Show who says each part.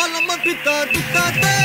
Speaker 1: பழம பித்தா துக்காத்தே